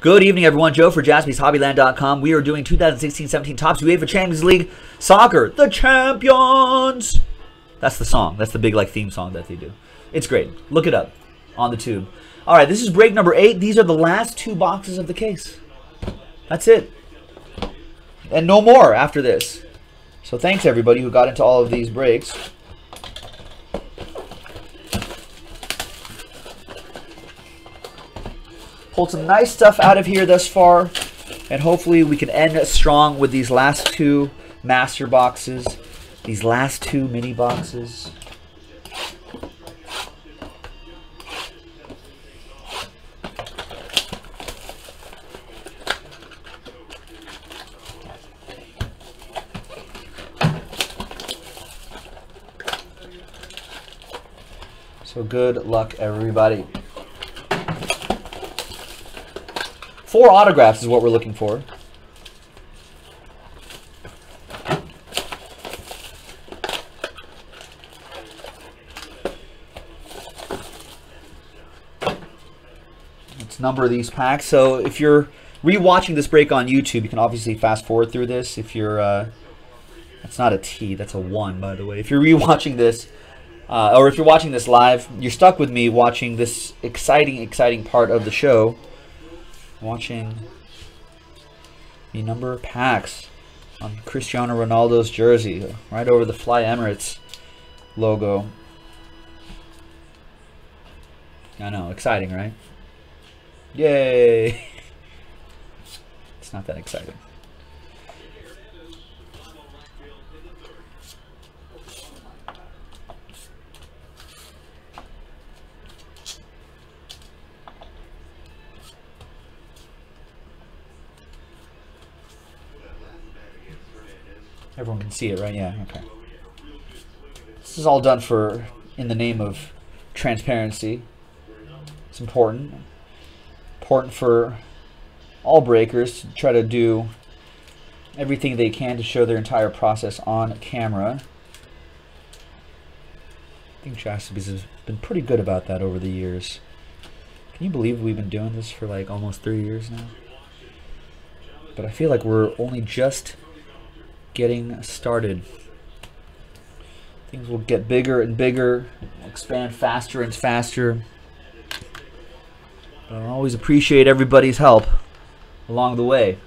Good evening, everyone. Joe for JaspysHobbyland.com. We are doing 2016-17 Topps UEFA Champions League Soccer. The Champions! That's the song. That's the big like theme song that they do. It's great. Look it up on the tube. All right, this is break number eight. These are the last two boxes of the case. That's it. And no more after this. So thanks, everybody who got into all of these breaks. Pulled some nice stuff out of here thus far. And hopefully we can end strong with these last two master boxes. These last two mini boxes. So good luck, everybody. Four autographs is what we're looking for. Let's number these packs. So if you're rewatching this break on YouTube, you can obviously fast forward through this. If you're, uh, that's not a T, that's a one, by the way. If you're rewatching this, uh, or if you're watching this live, you're stuck with me watching this exciting, exciting part of the show watching the number of packs on Cristiano Ronaldo's jersey, right over the Fly Emirates logo. I know, exciting, right? Yay! it's not that exciting. Everyone can see it, right? Yeah, okay. This is all done for in the name of transparency. It's important. Important for all breakers to try to do everything they can to show their entire process on camera. I think Jaspys has been pretty good about that over the years. Can you believe we've been doing this for like almost three years now? But I feel like we're only just getting started. Things will get bigger and bigger, expand faster and faster. But I always appreciate everybody's help along the way.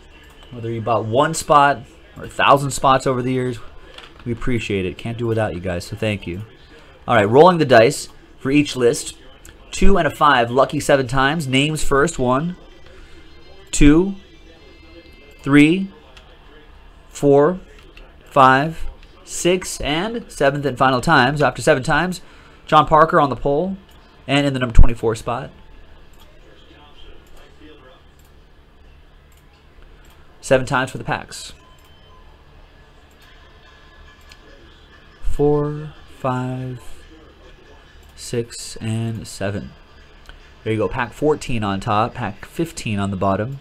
Whether you bought one spot or a thousand spots over the years, we appreciate it. Can't do without you guys, so thank you. All right, rolling the dice for each list. Two and a five, lucky seven times. Names first, one, two, three, four, five, six, and seventh and final times. After seven times, John Parker on the pole and in the number 24 spot. Seven times for the packs. Four, five, six, and seven. There you go. Pack 14 on top, pack 15 on the bottom.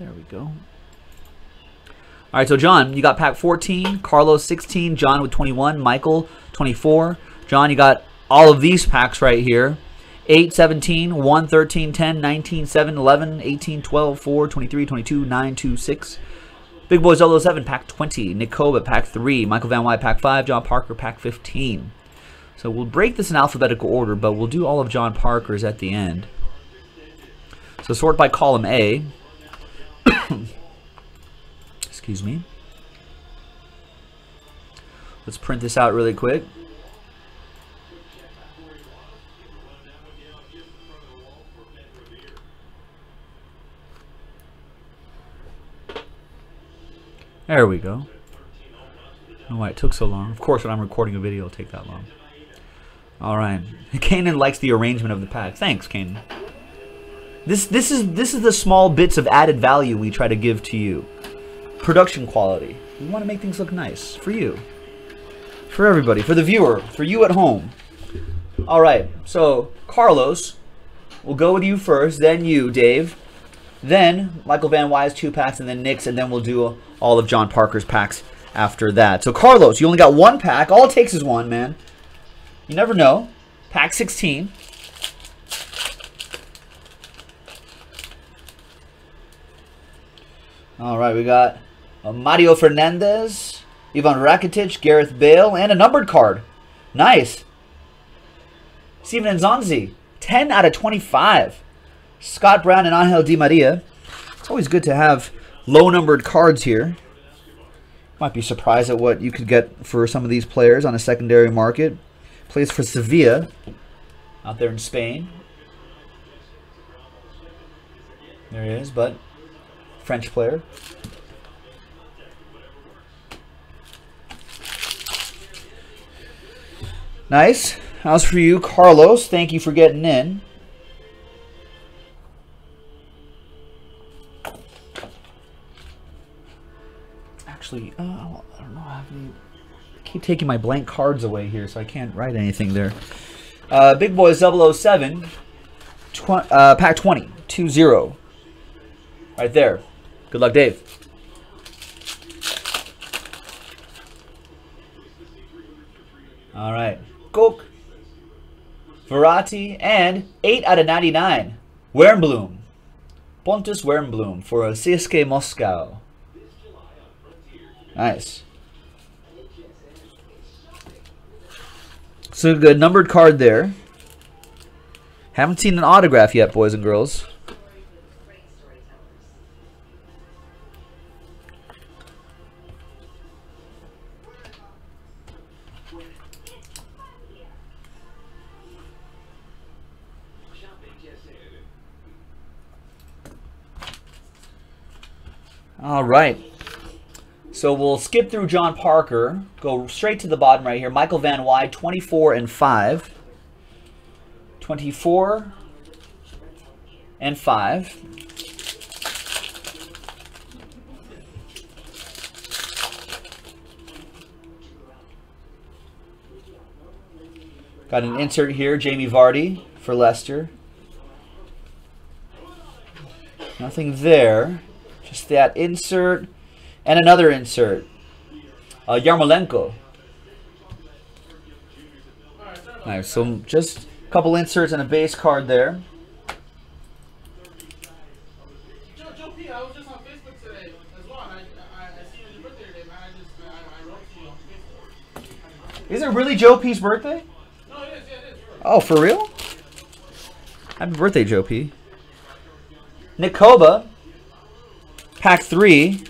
there we go. All right, so John, you got pack 14, Carlos 16, John with 21, Michael 24. John, you got all of these packs right here. 8, 17, 1, 13, 10, 19, 7, 11, 18, 12, 4, 23, 22, 9, 2, 6. Big Boy 007, pack 20. Nick Koba, pack 3. Michael Van White, pack 5. John Parker, pack 15. So we'll break this in alphabetical order, but we'll do all of John Parker's at the end. So sort by column A. Excuse me. Let's print this out really quick. There we go. I why it took so long. Of course, when I'm recording a video, it'll take that long. All right. Kanan likes the arrangement of the pack. Thanks, Kanan. This this is this is the small bits of added value we try to give to you. Production quality. We want to make things look nice for you. For everybody, for the viewer, for you at home. All right. So, Carlos, we'll go with you first, then you, Dave. Then Michael Van Wy's two packs and then Nick's and then we'll do all of John Parker's packs after that. So Carlos, you only got one pack. All it takes is one, man. You never know. Pack 16. All right, we got Uh, Mario Fernandes, Ivan Rakitic, Gareth Bale, and a numbered card. Nice. Steven Nzonzi, 10 out of 25. Scott Brown and Angel Di Maria. It's always good to have low-numbered cards here. Might be surprised at what you could get for some of these players on a secondary market. Plays for Sevilla out there in Spain. There he is, but French player. Nice. How's for you, Carlos? Thank you for getting in. Actually, uh, I don't know. I keep taking my blank cards away here, so I can't write anything there. Uh, Big Boys 007, tw uh, pack 20, 2 0. Right there. Good luck, Dave. All right. Cook, Verratti, and 8 out of 99. Wernbloom. Pontus Wernbloom for CSK Moscow. Nice. So good numbered card there. Haven't seen an autograph yet, boys and girls. All right. So we'll skip through John Parker, go straight to the bottom right here. Michael Van Wijk, 24 and 5. 24 and 5. Got an insert here, Jamie Vardy for Leicester. Nothing there. Just that insert and another insert. Uh, Yarmolenko. Nice. So just a couple inserts and a base card there. Is it really Joe P's birthday? No, it is, yeah, it is. Oh, for real? Happy birthday, Joe P. Nick Koba, pack three.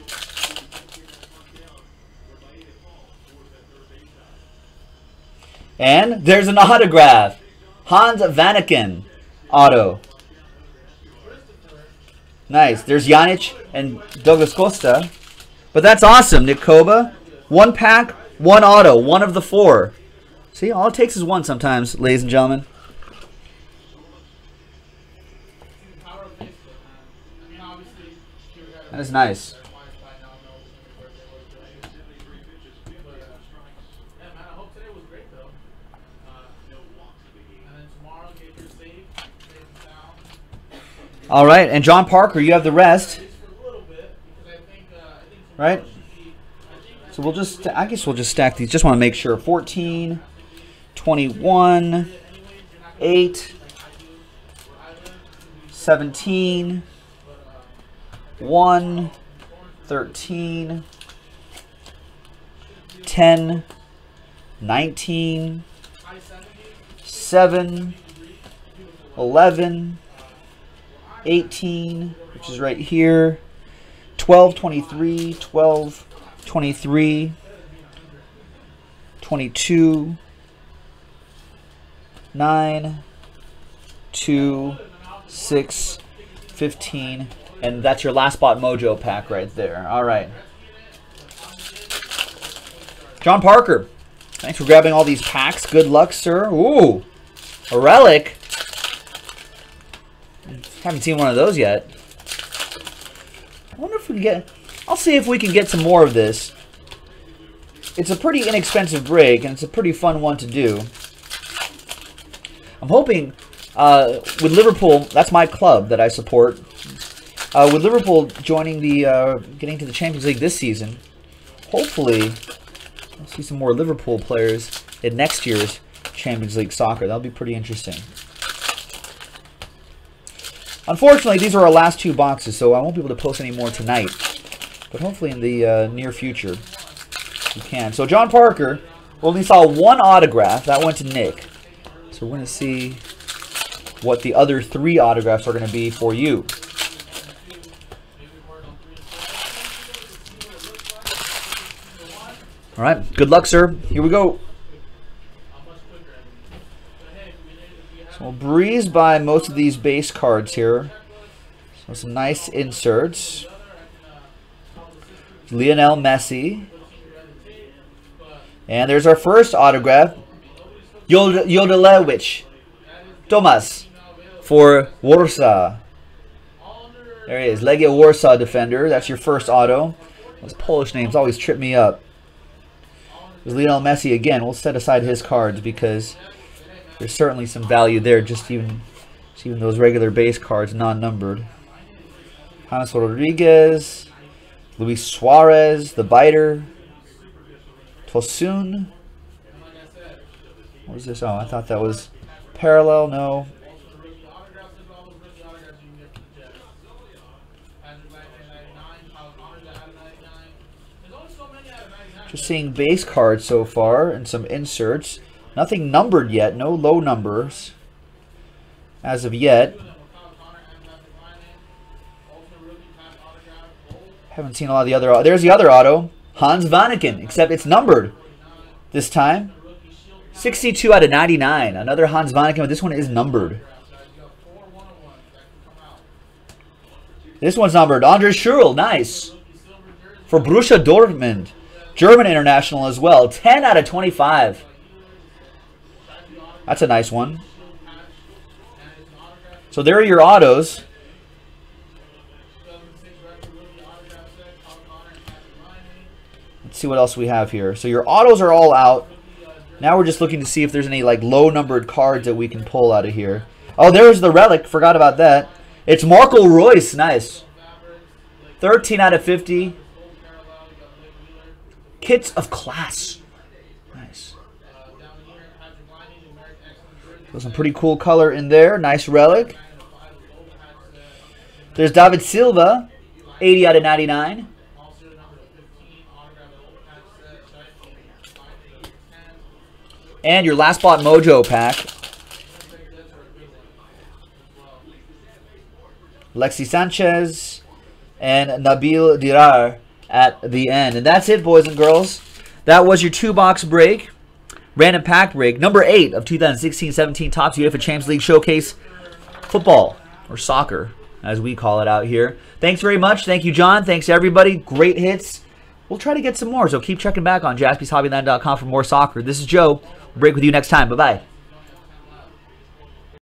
And there's an autograph. Hans Vanaken auto. Nice. There's Janic and Douglas Costa. But that's awesome, Nick Koba. One pack, one auto, one of the four. See, all it takes is one sometimes, ladies and gentlemen. For a little bit, because I think, uh, I think tomorrow right? So we'll just, I guess we'll just stack these. Just want to make sure. 14, 21, 8, 17, 1, 13, 10, 19, 7, 11, 18, which is right here, 12, 23, 12, 23, 22, 9, 2, 6, 15, and that's your last spot mojo pack right there. All right. John Parker, thanks for grabbing all these packs. Good luck, sir. Ooh, a relic. Haven't seen one of those yet. I wonder if we can get. I'll see if we can get some more of this. It's a pretty inexpensive break, and it's a pretty fun one to do. I'm hoping uh, with Liverpool, that's my club that I support. Uh, with Liverpool joining the, uh, getting to the Champions League this season, hopefully we'll see some more Liverpool players in next year's Champions League soccer. That'll be pretty interesting. Unfortunately, these are our last two boxes, so I won't be able to post any more tonight. But hopefully in the uh, near future, you can. So John Parker only saw one autograph. That went to Nick. So we're going to see what the other three autographs are going to be for you. All right, good luck, sir. Here we go. So we'll breeze by most of these base cards here. So some nice inserts. Lionel Messi. And there's our first autograph. Yod Yodelewicz. Tomas for Warsaw. There he is. Legia Warsaw defender. That's your first auto. Those Polish names always trip me up. Lionel Messi again. We'll set aside his cards because there's certainly some value there. Just even, just even those regular base cards, non-numbered. James Rodriguez. Luis Suarez, the biter. Tosun. What was this? Oh, I thought that was parallel. No. Just seeing base cards so far and some inserts. Nothing numbered yet. No low numbers as of yet. Haven't seen a lot of the other. There's the other auto. Hans Vanaken, except it's numbered this time. 62 out of 99. Another Hans Vanaken, but this one is numbered. This one's numbered. Andre Schürrle, nice. For Borussia Dortmund. German international as well. 10 out of 25. That's a nice one. So there are your autos. Let's see what else we have here. So your autos are all out. Now we're just looking to see if there's any like low numbered cards that we can pull out of here. Oh, there's the relic. Forgot about that. It's Marco Reus. Nice. 13 out of 50. Kits of class. Nice. So some pretty cool color in there. Nice relic. There's David Silva. 80 out of 99. And your last spot mojo pack. Lexi Sanchez and Nabil Dirar at the end. And that's it, boys and girls. That was your two-box break. Random pack break. Number 8 of 2016-17 Topps UEFA Champions League Showcase Football, or soccer, as we call it out here. Thanks very much. Thank you, John. Thanks, everybody. Great hits. We'll try to get some more, so keep checking back on jaspyshobbyland.com for more soccer. This is Joe. Break with you next time. Bye-bye.